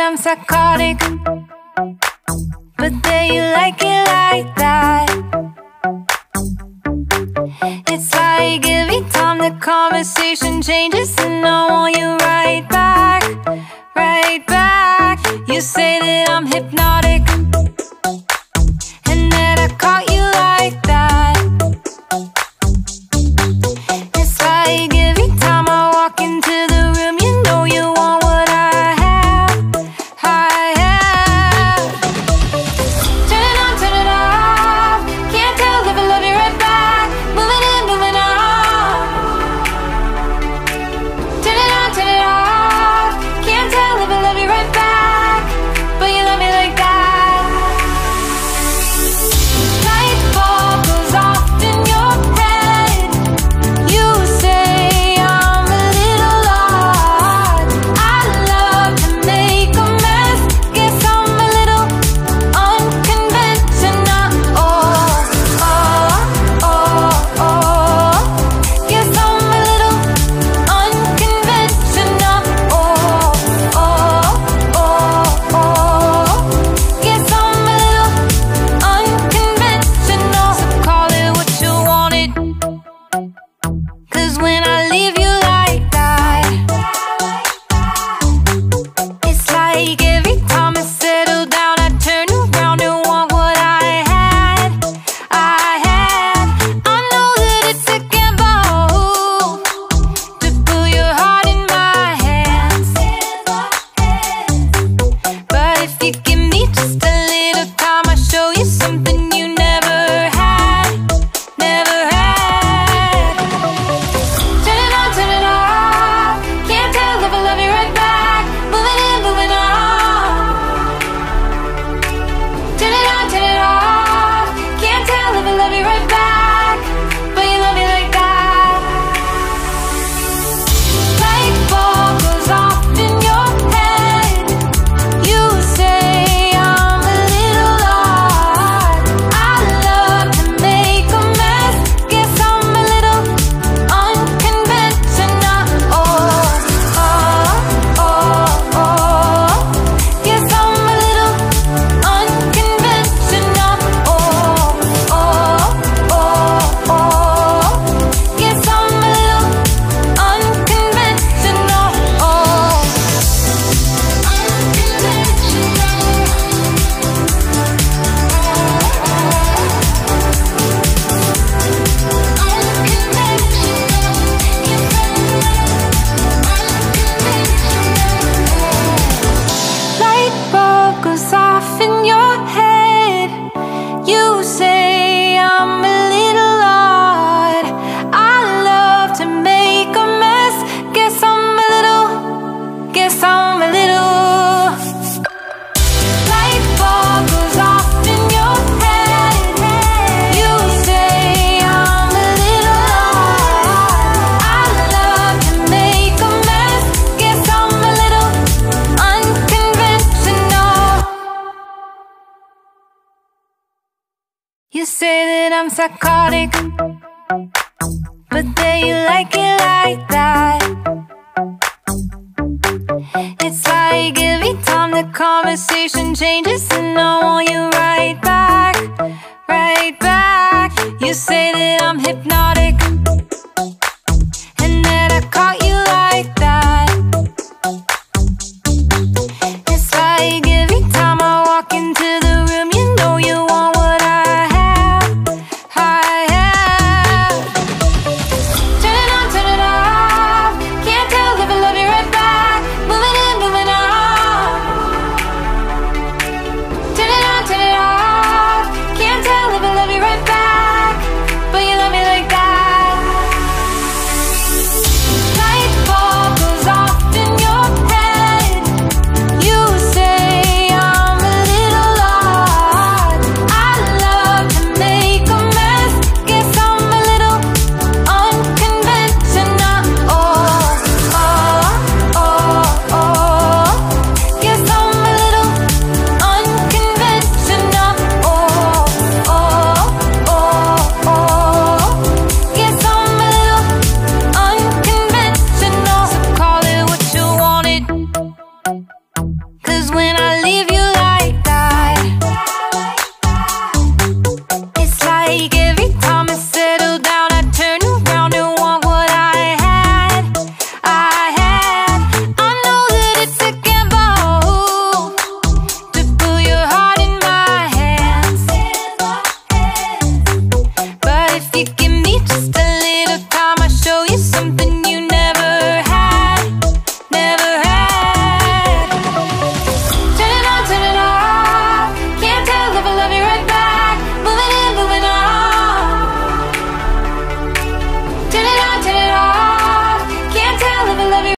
I'm psychotic, but they like it. I'm psychotic, but they